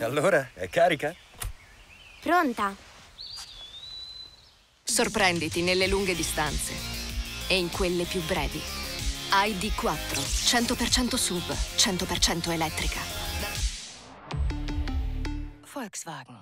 Allora, è carica? Pronta? Sorprenditi nelle lunghe distanze e in quelle più brevi. ID4, 100% sub, 100% elettrica. Volkswagen.